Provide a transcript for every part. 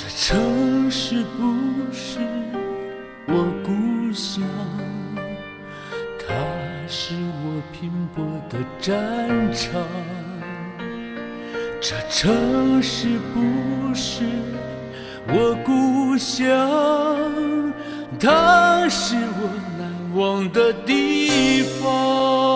这城市不是我故乡，它是我拼搏的战场。这城市不是我故乡，它是我难忘的地方。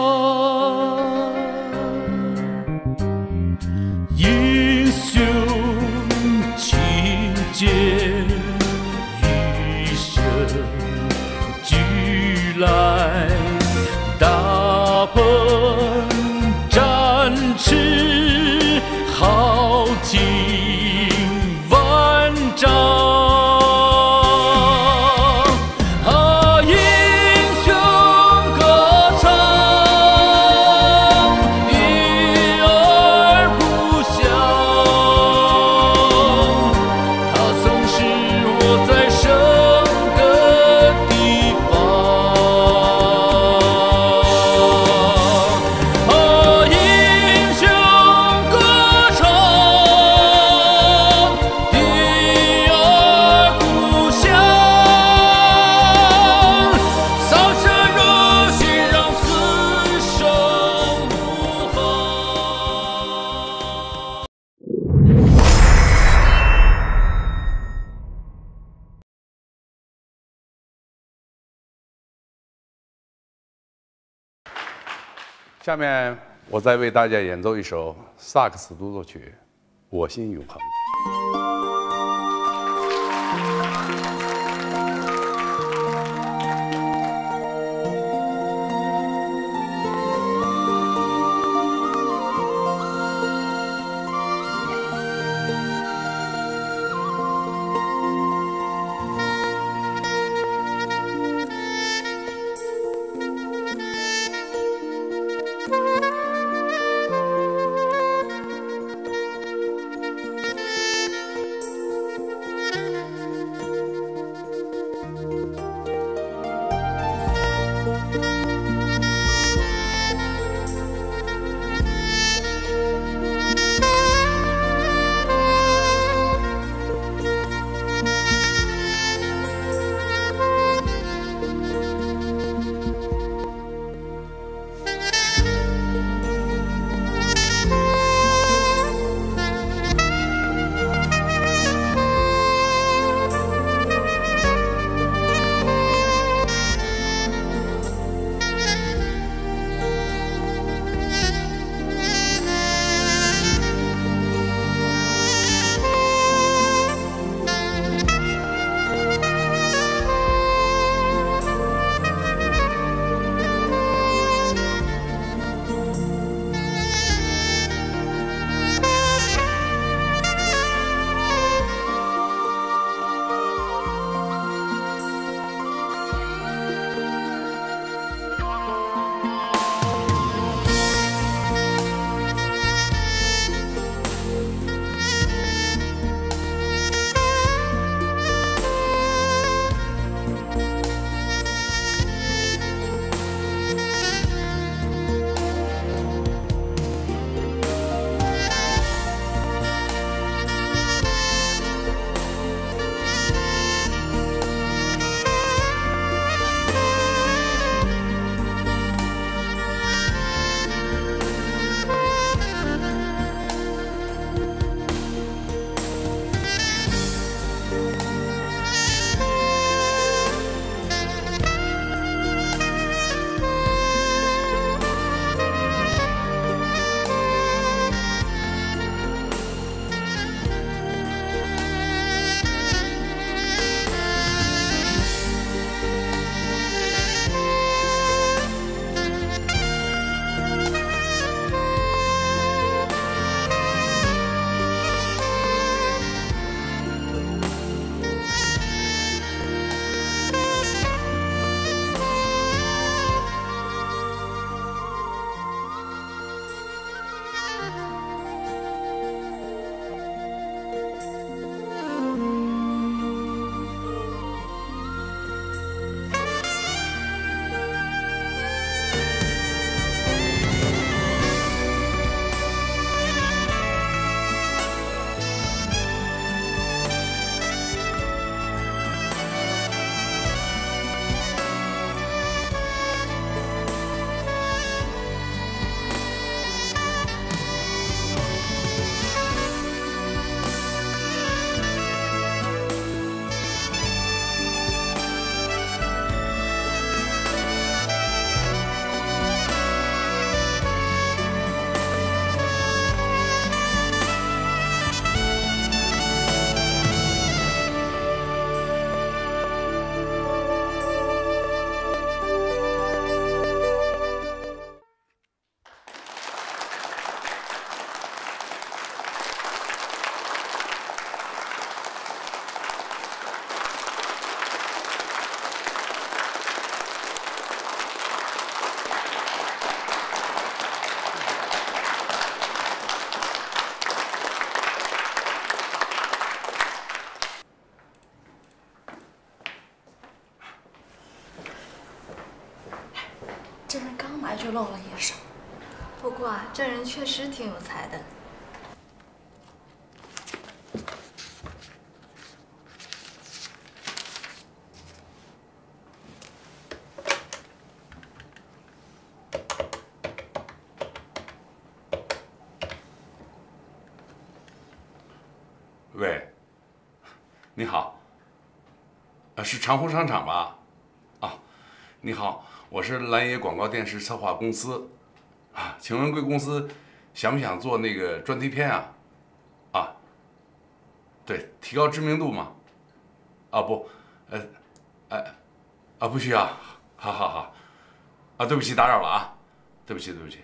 下面我再为大家演奏一首萨克斯独奏曲《我心永恒》。露了一手。不过啊，这人确实挺有才的。喂，你好，呃，是长虹商场吧？啊，你好，我是蓝野广告电视策划公司，啊，请问贵公司想不想做那个专题片啊？啊，对，提高知名度嘛？啊不，呃，哎，啊不需要，好好好，啊对不起打扰了啊，对不起对不起。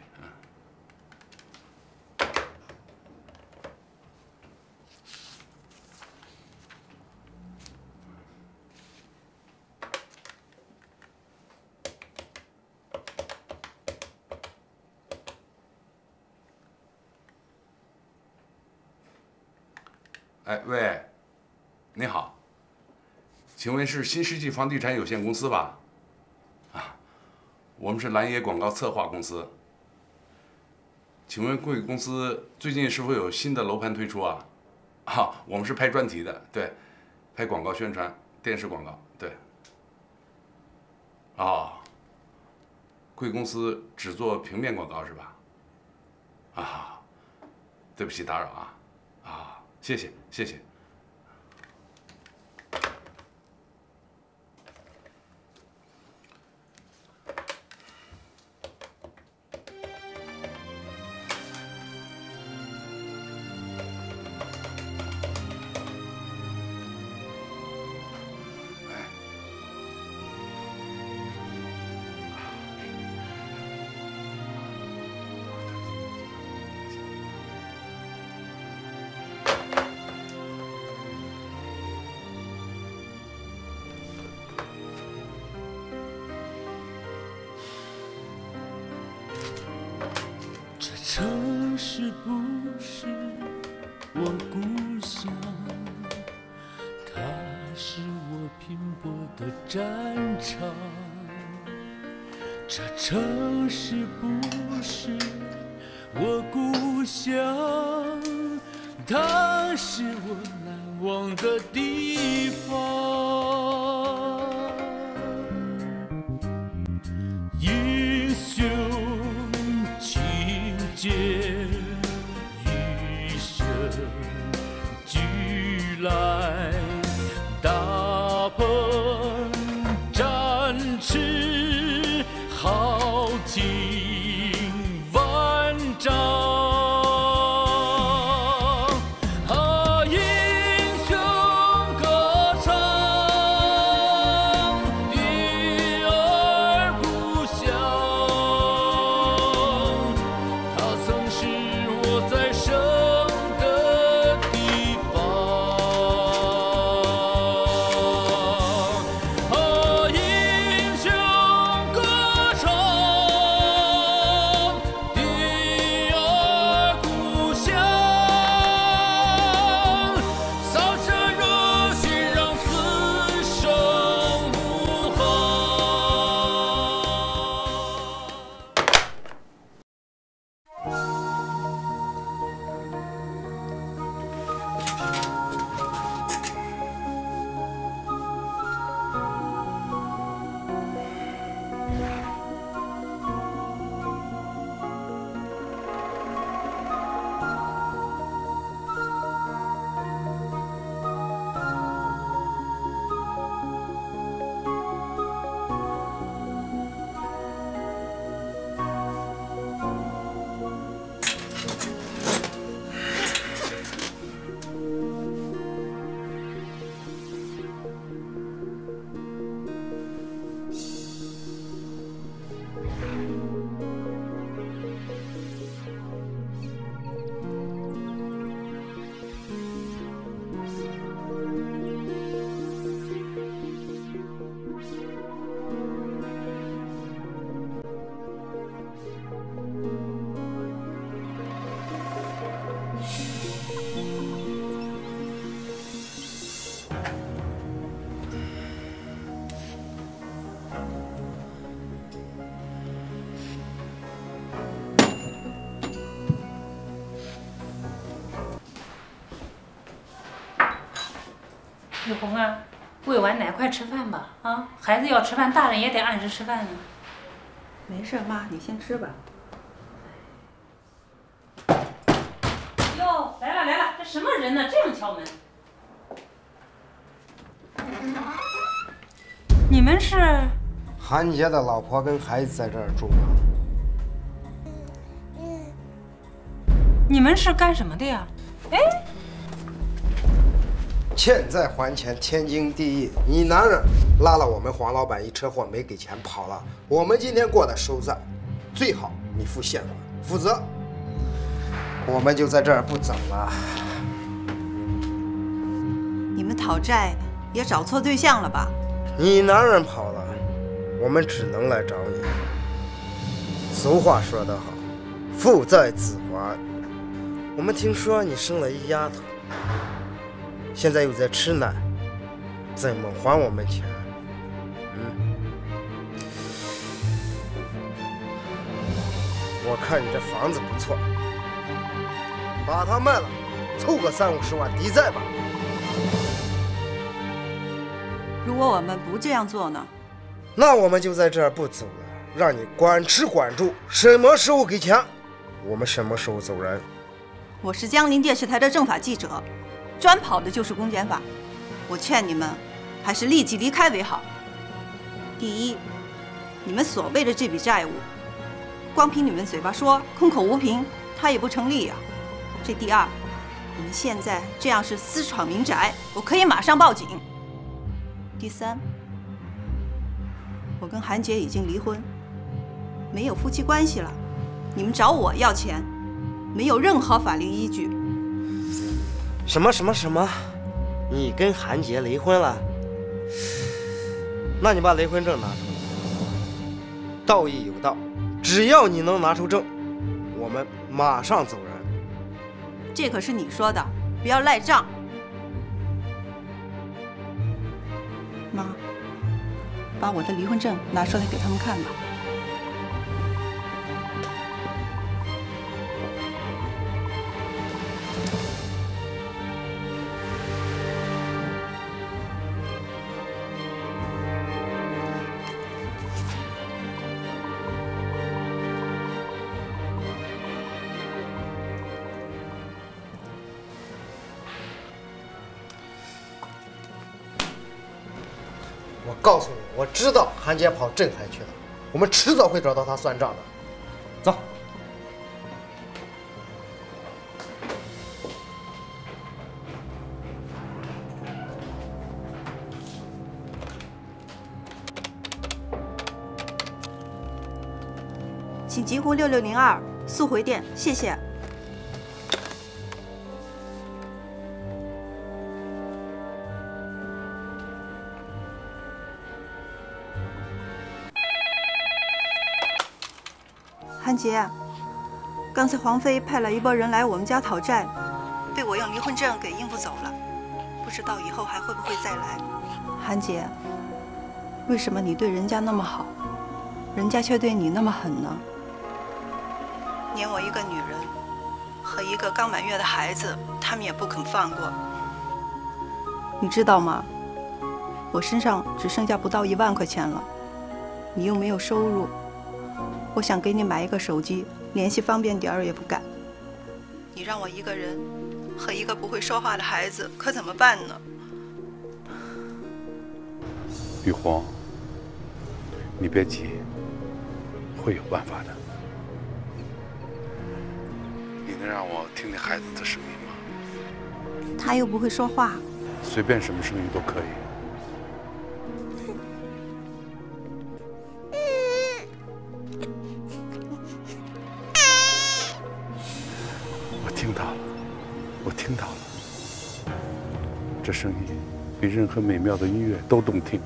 哎喂，你好，请问是新世纪房地产有限公司吧？啊，我们是蓝野广告策划公司。请问贵公司最近是否有新的楼盘推出啊？啊，我们是拍专题的，对，拍广告宣传、电视广告，对。哦，贵公司只做平面广告是吧？啊，对不起打扰啊，啊，谢谢谢谢。它是我难忘的地方。雨红啊，喂完奶快吃饭吧啊！孩子要吃饭，大人也得按时吃饭呢。没事，妈，你先吃吧。哟，来了来了，这什么人呢？这样敲门？你们是？韩杰的老婆跟孩子在这儿住吗？你们是干什么的呀？哎，欠债还钱，天经地义。你男人拉了我们黄老板一车货，没给钱跑了。我们今天过来收债，最好你付现款，否则我们就在这儿不走了。你们讨债也找错对象了吧？你男人跑了，我们只能来找你。俗话说得好，父债子还。我们听说你生了一丫头，现在又在吃奶，怎么还我们钱？嗯？我看你这房子不错，把它卖了，凑个三五十万抵债吧。如果我们不这样做呢？那我们就在这儿不走了，让你管吃管住，什么时候给钱，我们什么时候走人。我是江宁电视台的政法记者，专跑的就是公检法。我劝你们，还是立即离开为好。第一，你们所谓的这笔债务，光凭你们嘴巴说，空口无凭，它也不成立呀。这第二，你们现在这样是私闯民宅，我可以马上报警。第三，我跟韩杰已经离婚，没有夫妻关系了，你们找我要钱。没有任何法律依据。什么什么什么？你跟韩杰离婚了？那你把离婚证拿出来。道义有道，只要你能拿出证，我们马上走人。这可是你说的，不要赖账。妈，把我的离婚证拿出来给他们看吧。告诉你，我知道韩杰跑镇海去了，我们迟早会找到他算账的。走。请急呼六六零二，速回电，谢谢。姐，刚才黄飞派了一拨人来我们家讨债，被我用离婚证给应付走了，不知道以后还会不会再来。韩杰，为什么你对人家那么好，人家却对你那么狠呢？连我一个女人和一个刚满月的孩子，他们也不肯放过。你知道吗？我身上只剩下不到一万块钱了，你又没有收入。我想给你买一个手机，联系方便点儿也不敢。你让我一个人和一个不会说话的孩子，可怎么办呢？玉红，你别急，会有办法的。你能让我听听孩子的声音吗？他又不会说话。随便什么声音都可以。声音比任何美妙的音乐都动听。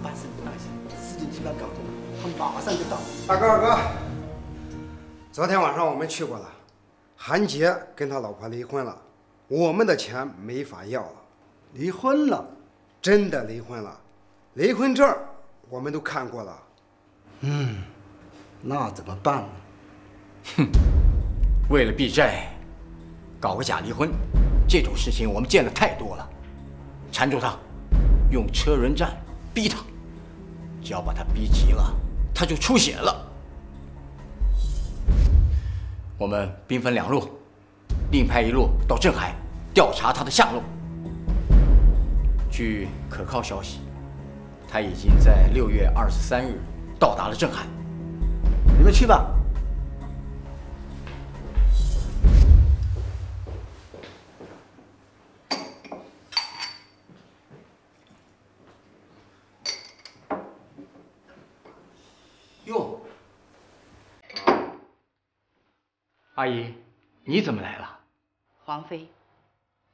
大声大声，事情基本搞定了，他马上就到。二哥二哥，昨天晚上我们去过了，韩杰跟他老婆离婚了，我们的钱没法要了。离婚了？真的离婚了，离婚证我们都看过了。嗯，那怎么办呢？哼为了避债，搞个假离婚，这种事情我们见的太多了。缠住他，用车轮战逼他，只要把他逼急了，他就出血了。我们兵分两路，另派一路到镇海调查他的下落。据可靠消息，他已经在六月二十三日到达了镇海。你们去吧。哟，阿姨，你怎么来了？黄飞，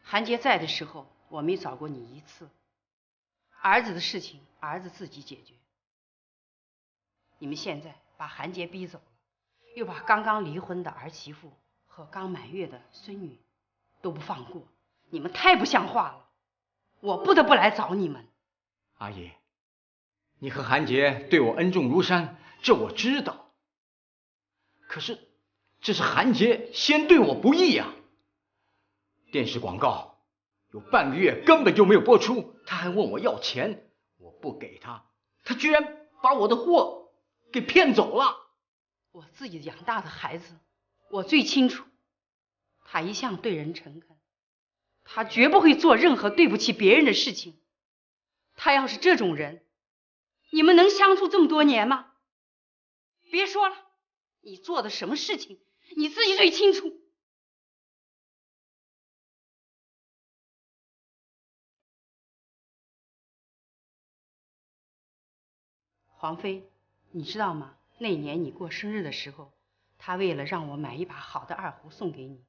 韩杰在的时候，我没找过你一次。儿子的事情，儿子自己解决。你们现在把韩杰逼走了，又把刚刚离婚的儿媳妇和刚满月的孙女都不放过，你们太不像话了！我不得不来找你们。阿姨，你和韩杰对我恩重如山，这我知道。可是，这是韩杰先对我不义呀。电视广告有半个月根本就没有播出，他还问我要钱，我不给他，他居然把我的货给骗走了。我自己养大的孩子，我最清楚。他一向对人诚恳，他绝不会做任何对不起别人的事情。他要是这种人，你们能相处这么多年吗？别说了，你做的什么事情，你自己最清楚。黄飞，你知道吗？那年你过生日的时候，他为了让我买一把好的二胡送给你，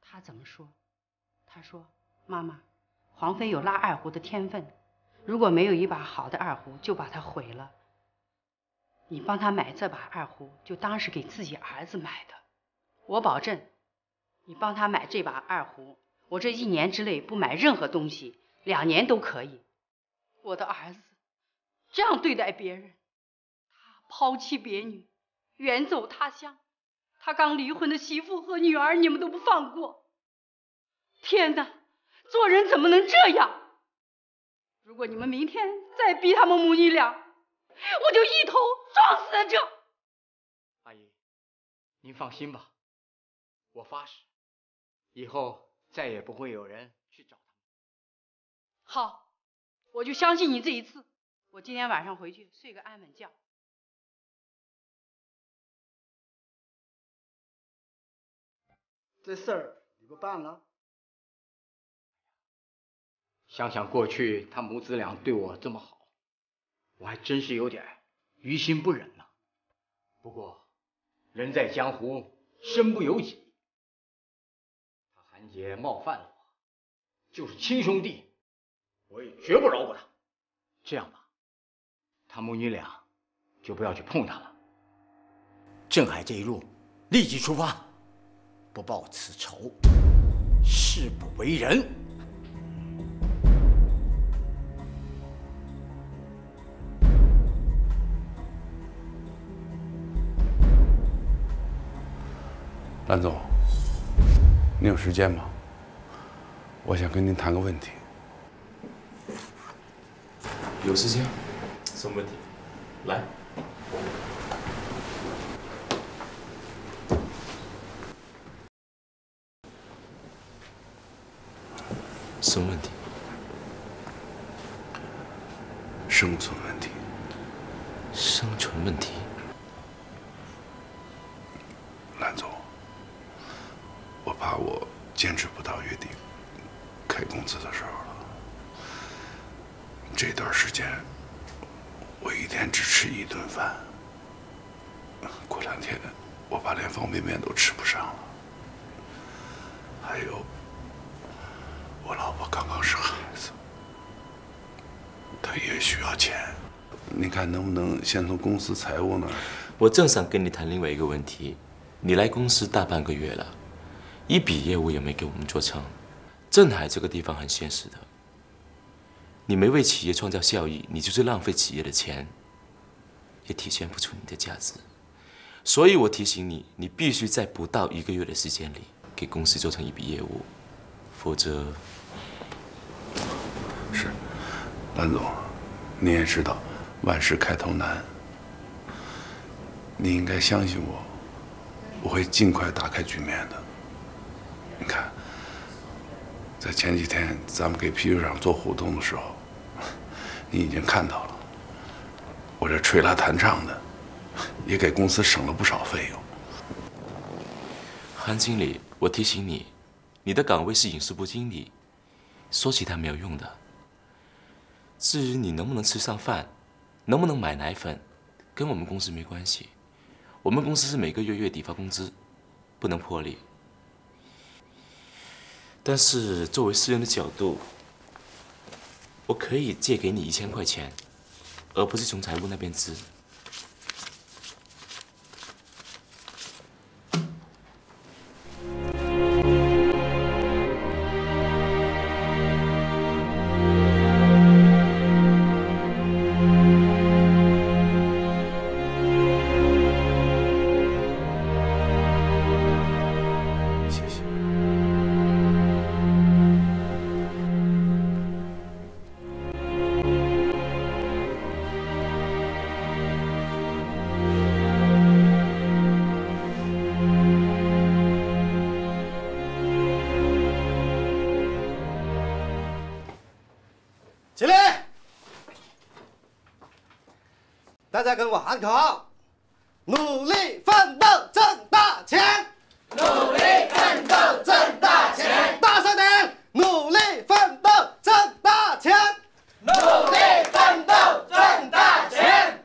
他怎么说？他说：“妈妈，黄飞有拉二胡的天分，如果没有一把好的二胡，就把它毁了。你帮他买这把二胡，就当是给自己儿子买的。我保证，你帮他买这把二胡，我这一年之内不买任何东西，两年都可以。我的儿子这样对待别人。”抛弃别女，远走他乡。他刚离婚的媳妇和女儿，你们都不放过。天哪，做人怎么能这样？如果你们明天再逼他们母女俩，我就一头撞死在这。阿姨，您放心吧，我发誓，以后再也不会有人去找他们。好，我就相信你这一次。我今天晚上回去睡个安稳觉。这事儿你不办了？想想过去他母子俩对我这么好，我还真是有点于心不忍呢。不过人在江湖，身不由己。他韩杰冒犯了我，就是亲兄弟，我也绝不饶过他。这样吧，他母女俩就不要去碰他了。镇海这一路立即出发。不报此仇，誓不为人。蓝总，你有时间吗？我想跟您谈个问题。有时间，什么问题？来。什么问题？生存。先从公司财务那儿？我正想跟你谈另外一个问题。你来公司大半个月了，一笔业务也没给我们做成。镇海这个地方很现实的，你没为企业创造效益，你就是浪费企业的钱，也体现不出你的价值。所以我提醒你，你必须在不到一个月的时间里给公司做成一笔业务，否则是蓝总，你也知道，万事开头难。你应该相信我，我会尽快打开局面的。你看，在前几天咱们给啤酒厂做活动的时候，你已经看到了，我这吹拉弹唱的，也给公司省了不少费用。韩经理，我提醒你，你的岗位是影视部经理，说其他没有用的。至于你能不能吃上饭，能不能买奶粉，跟我们公司没关系。我们公司是每个月月底发工资，不能破例。但是作为私人的角度，我可以借给你一千块钱，而不是从财务那边支。家跟我喊口号：努力奋斗挣大钱！努力奋斗挣大钱！大声点！努力奋斗挣大钱！努力奋斗挣大钱！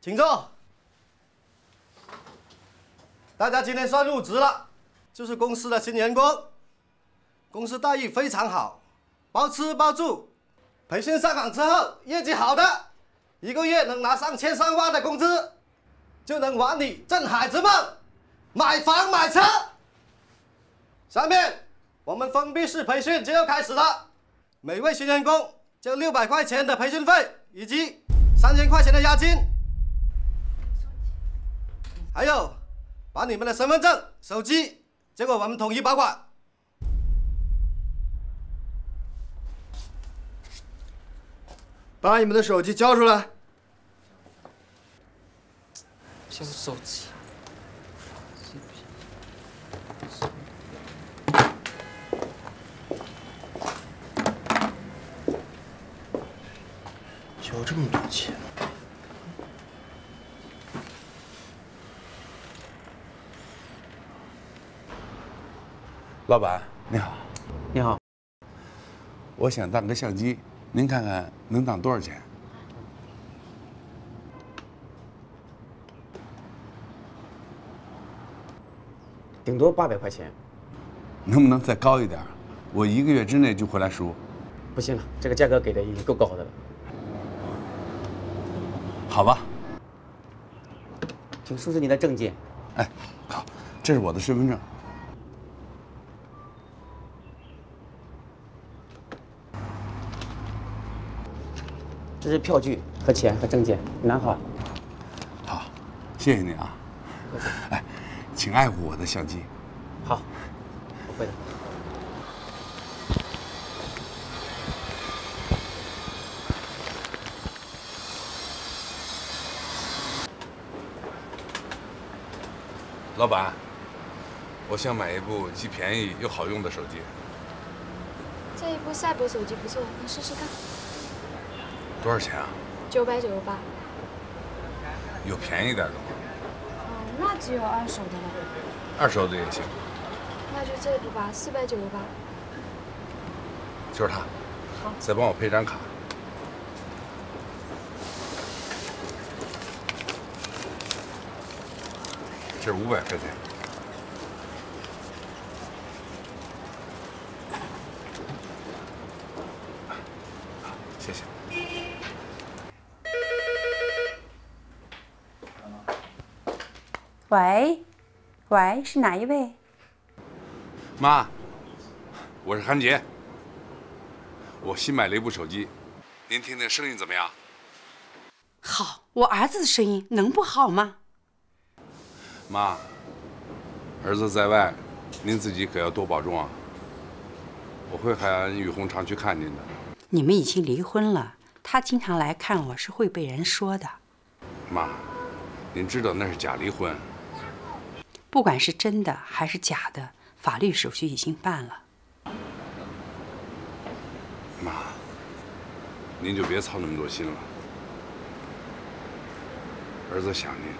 请坐。大家今天算入职了，就是公司的新员工，公司待遇非常好，包吃包住。培训上岗之后，业绩好的，一个月能拿上千上万的工资，就能圆你挣海之梦，买房买车。下面我们封闭式培训就要开始了，每位新员工交六百块钱的培训费以及三千块钱的押金，还有把你们的身份证、手机交给我们统一保管。把你们的手机交出来。交手机。交这么多钱？老板你好，你好，我想当个相机，您看看能当多少钱？顶多八百块钱。能不能再高一点？我一个月之内就回来赎。不行了，这个价格给的已经够高的了。好吧，请出示你的证件。哎，好，这是我的身份证。这是票据和钱和证件，拿好。好，谢谢你啊。哎，请爱护我的相机。好，不会的。老板，我想买一部既便宜又好用的手机。这一部赛博手机不错，你试试看。多少钱啊？九百九十八。有便宜点的吗？只有二手的了。二手的也行。那就这个吧，四百九十八。就是它。好。再帮我配张卡。这是五百块钱。谢谢。喂，喂，是哪一位？妈，我是韩杰。我新买了一部手机，您听听声音怎么样？好，我儿子的声音能不好吗？妈，儿子在外，您自己可要多保重啊。我会喊雨红常去看您的。你们已经离婚了，他经常来看我是会被人说的。妈，您知道那是假离婚。不管是真的还是假的，法律手续已经办了。妈，您就别操那么多心了。儿子想您。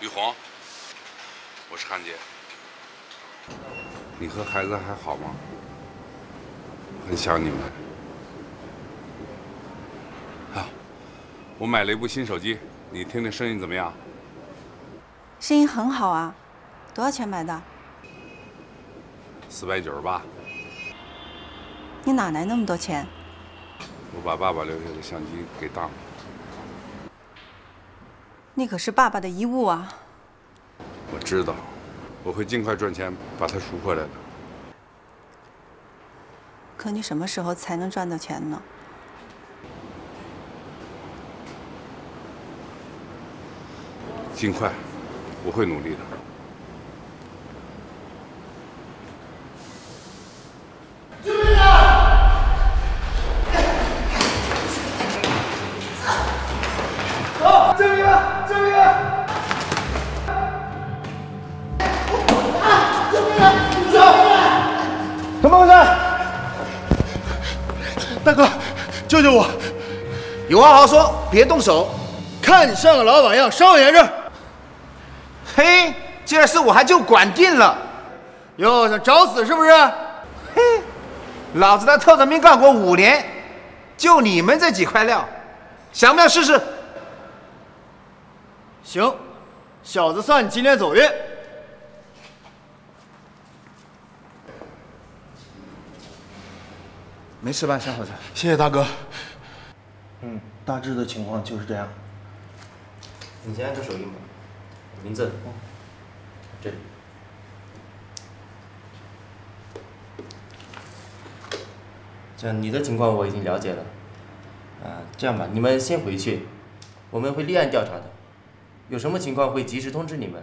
玉红，我是韩姐。你和孩子还好吗？很想你们。啊，我买了一部新手机，你听听声音怎么样？声音很好啊，多少钱买的？四百九十八。你哪来那么多钱？我把爸爸留下的相机给当了。那可是爸爸的遗物啊！我知道，我会尽快赚钱把它赎回来的。可你什么时候才能赚到钱呢？尽快，我会努力的。有话好说，别动手。看你像个老板一样，稍微严正。嘿，这事我还就管定了。哟，想找死是不是？嘿，老子在特种兵干过五年，就你们这几块料，想不想试试？行，小子算你今天走运。没事吧，小伙子？谢谢大哥。嗯，大致的情况就是这样。你先按这手印吧，名字，这里。这样，你的情况我已经了解了。啊，这样吧，你们先回去，我们会立案调查的，有什么情况会及时通知你们，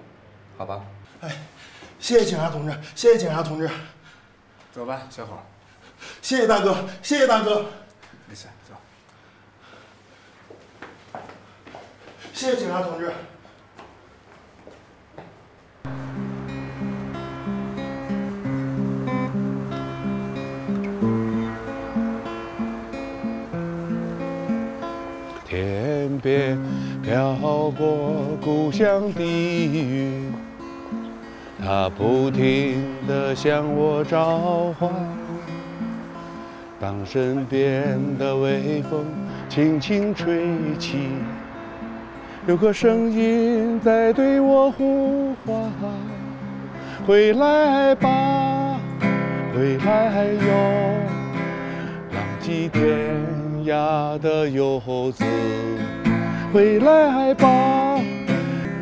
好吧？哎，谢谢警察同志，谢谢警察同志。走吧，小伙。谢谢大哥，谢谢大哥。没事，谢谢警察同志。天边飘过故乡的云，它不停地向我召唤。当身边的微风轻轻吹起，有个声音在对我呼唤：回来吧，回来哟，浪迹天涯的游子，回来吧，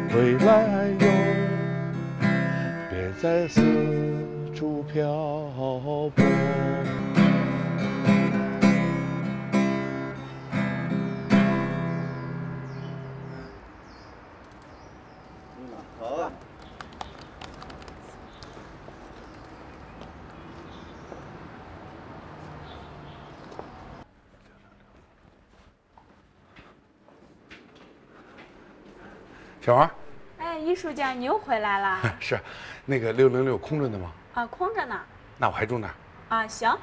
回来哟，别再四处漂泊。小王，哎，艺术家，你又回来啦？是，那个六零六空着呢吗？啊，空着呢。那我还住那儿。啊，行，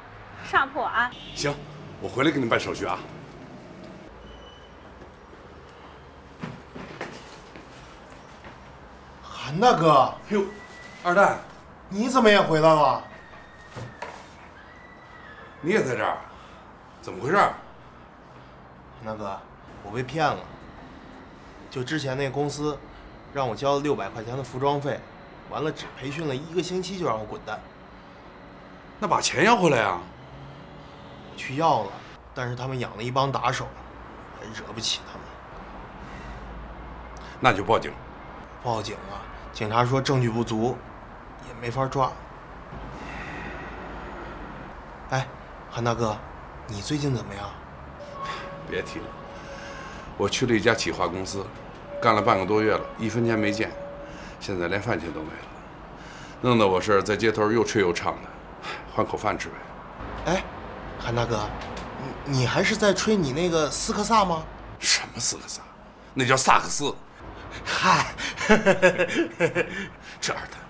上铺啊。行，我回来给你办手续啊。韩大哥，哟，二蛋，你怎么也回来了？你也在这儿？怎么回事？韩大哥，我被骗了。就之前那公司，让我交了六百块钱的服装费，完了只培训了一个星期就让我滚蛋。那把钱要回来呀！我去要了，但是他们养了一帮打手，还惹不起他们。那就报警。报警啊！警察说证据不足，也没法抓。哎，韩大哥，你最近怎么样？别提了，我去了一家企划公司，干了半个多月了，一分钱没见，现在连饭钱都没了，弄得我是在街头又吹又唱的，换口饭吃呗。哎，韩大哥，你你还是在吹你那个斯科萨吗？什么斯科萨？那叫萨克斯。嗨，这儿的。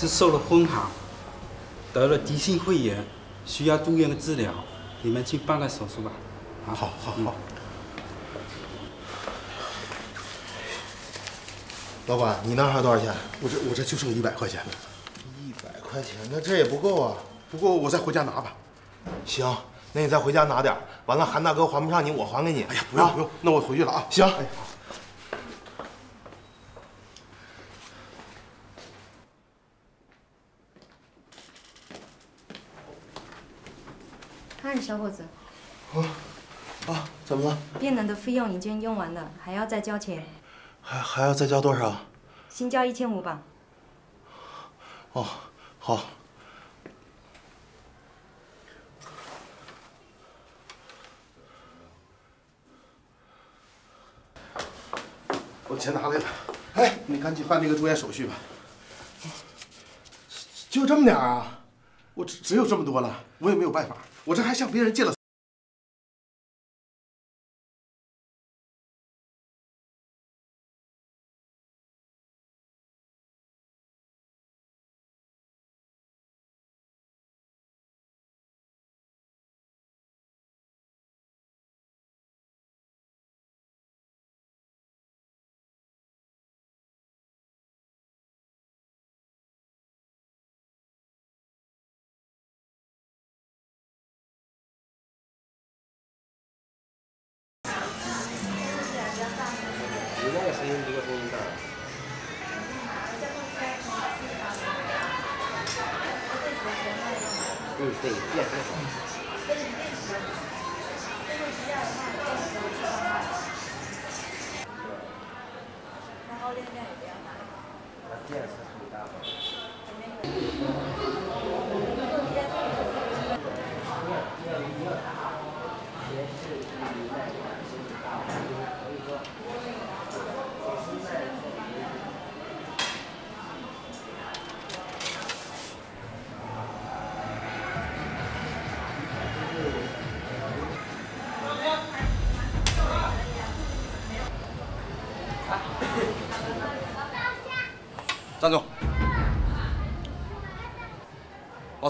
是受了风寒，得了急性肺炎，需要住院的治疗，你们去办个手术吧。啊，好，好，好。老板，你那还有多少钱？我这我这就剩一百块钱了。一百块钱，那这也不够啊。不过我再回家拿吧。行，那你再回家拿点完了韩大哥还不上你，我还给你。哎呀，不用、不用，那我回去了啊。行。哎，小伙子，啊啊，怎么了？病人的费用已经用完了，还要再交钱，还还要再交多少？新交一千五吧。哦，好。我钱拿来了。哎，你赶紧办那个住院手续吧。就这么点儿啊？我只只有这么多了，我也没有办法。我这还向别人借了。个声音，这个声音大。嗯，对，变挺好。电是很大的。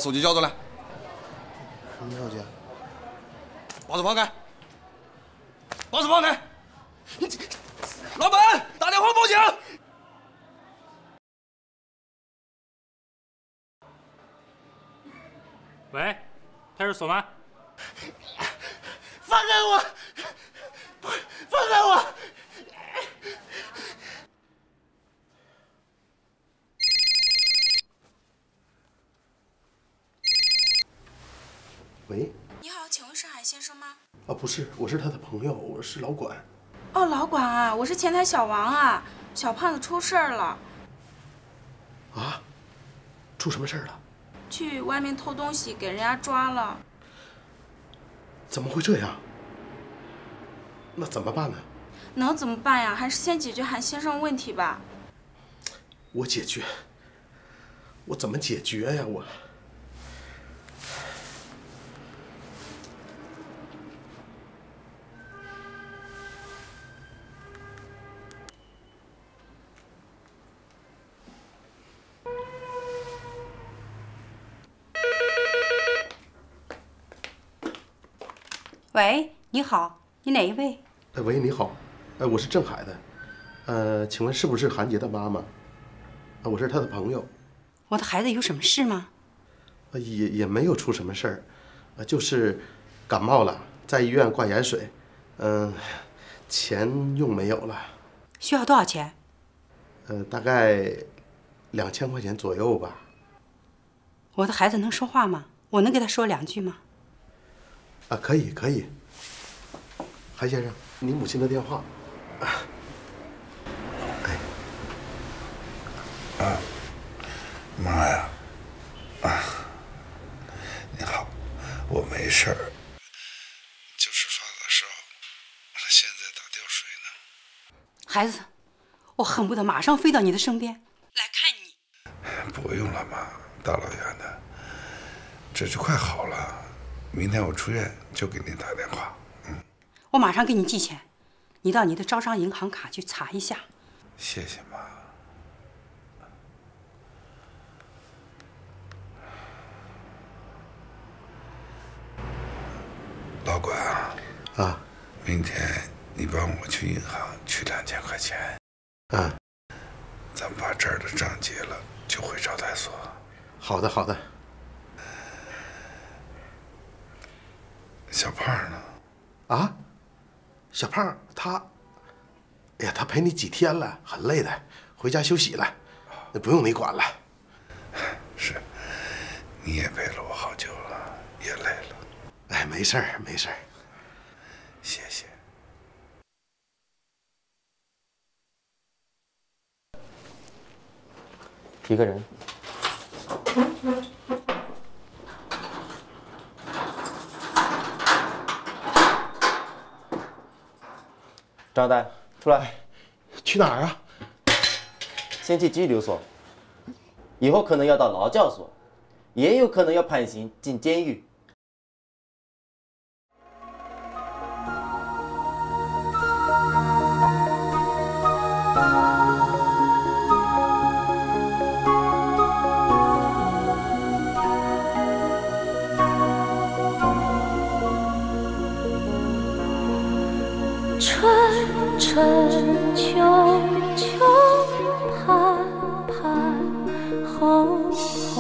手机交出来。什么手机？把手放开！把手放开！老板，打电话报警！喂，派出所吗？放开我！放开我！喂，你好，请问是海先生吗？啊，不是，我是他的朋友，我是老管。哦，老管啊，我是前台小王啊，小胖子出事儿了，啊？出什么事儿了？去外面偷东西，给人家抓了。怎么会这样？那怎么办呢？能怎么办呀？还是先解决韩先生问题吧。我解决。我怎么解决呀？我。喂，你好，你哪一位？哎，喂，你好，哎，我是郑海的，呃，请问是不是韩杰的妈妈？啊，我是他的朋友。我的孩子有什么事吗？呃也也没有出什么事儿，呃，就是感冒了，在医院挂盐水。嗯、钱用没有了，需要多少钱？呃，大概两千块钱左右吧。我的孩子能说话吗？我能给他说两句吗？啊，可以可以。韩先生，你母亲的电话。啊，妈呀，啊，你好，我没事儿，就是发个烧，现在打吊水呢。孩子，我恨不得马上飞到你的身边来看你。不用了，妈，大老远的，这就快好了。明天我出院就给您打电话。嗯我马上给你寄钱，你到你的招商银行卡去查一下。谢谢妈。老管啊，啊，明天你帮我去银行取两千块钱，啊，咱们把这儿的账结了，就回招待所。好的好的。小胖呢？啊，小胖他，哎呀，他陪你几天了，很累的，回家休息了，那不用你管了。是，你也陪了我好久了，也累了。哎，没事儿没事儿。谢谢。一个人。张丹，出来。去哪儿啊？先去拘留所，以后可能要到劳教所，也有可能要判刑进监狱。春秋秋，盼盼后后，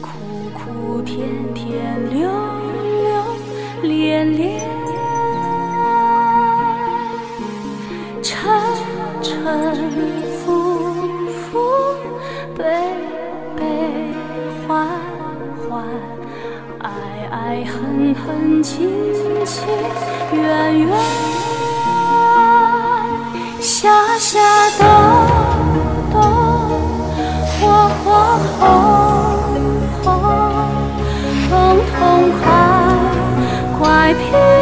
苦苦甜甜，流流连连，沉沉浮浮，悲悲欢欢，爱爱恨恨，情情缘缘。家家都都火火红红，痛痛快快。